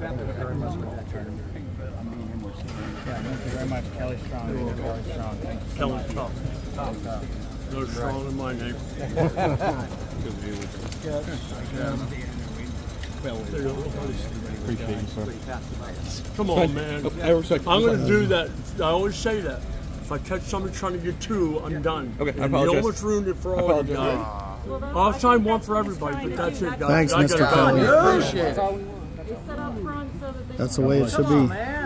Yeah, thank you very much, Kelly Strong. Kelly Strong. Thank you. Kelly Strong. No strong in my name. Appreciate you, sir. Come on, man. I respect I'm going to do that. I always say that. If I catch somebody trying to get two, I'm done. Okay, I apologize. You almost ruined it for all of you. apologize. I'll sign one for everybody, but that's it, guys. Thanks, Mr. Kelly. Appreciate it. They set up front so that they That's the way it should be. Man.